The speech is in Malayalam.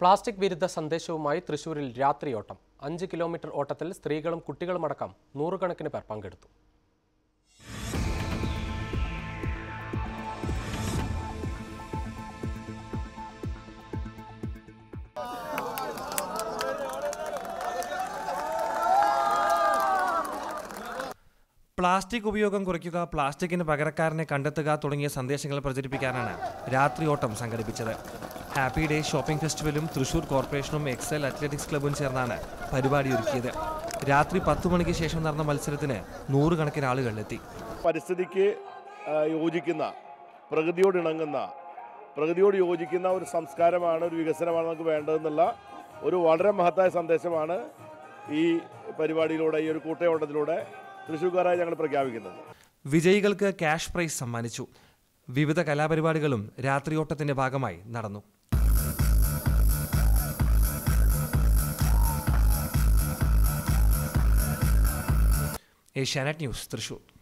പ്ലാസ്റ്റിക് വിരുദ്ധ സന്ദേശവുമായി തൃശൂരിൽ രാത്രിയോട്ടം. അഞ്ച് കിലോമീറ്റർ ഓട്ടത്തിൽ സ്ത്രീകളും കുട്ടികളുമടക്കം നൂറുകണക്കിന് പേർ പങ്കെടുത്തു. പ്ലാസ്റ്റിക് ഉപയോഗം കുറയ്ക്കുക പ്ലാസ്റ്റിക്കിന് പകരക്കാരനെ കണ്ടെത്തുക തുടങ്ങിയ സന്ദേശങ്ങൾ പ്രചരിപ്പിക്കാനാണ് രാത്രിയോട്ടം സംഘടിപ്പിച്ചത്. ഹാപ്പി ഡേ ഷോപ്പിംഗ് ഫെസ്റ്റിവലും തൃശൂർ കോർപ്പറേഷനും എക്സൽ അത്ലറ്റിക്സ് ക്ലബും ചേർന്നാണ് പരിപാടി ഒരുക്കിയത്. രാത്രി പത്ത് മണിക്ക് ശേഷം നടന്ന മത്സരത്തിന് നൂറുകണക്കിന് ആളുകളിലെത്തി. പരിസ്ഥിതിക്ക് യോജിക്കുന്ന പ്രകൃതിയോട് ഇണങ്ങുന്ന പ്രകൃതിയോട് യോജിക്കുന്ന ഒരു സംസ്കാരമാണ് ഒരു വികസനമാണ് നമുക്ക് വേണ്ടതെന്നുള്ള ഒരു വളരെ മഹത്തായ സന്ദേശമാണ് ഈ പരിപാടിയിലൂടെ ഈ ഒരു കൂട്ടയോട്ടത്തിലൂടെ തൃശ്ശൂർക്കാരായി ഞങ്ങൾ പ്രഖ്യാപിക്കുന്നത്. വിജയികൾക്ക് ക്യാഷ് പ്രൈസ് സമ്മാനിച്ചു. വിവിധ കലാപരിപാടികളും രാത്രിയോട്ടത്തിന്റെ ഭാഗമായി നടന്നു. एशियानेट न्यूज़ त्रिशूर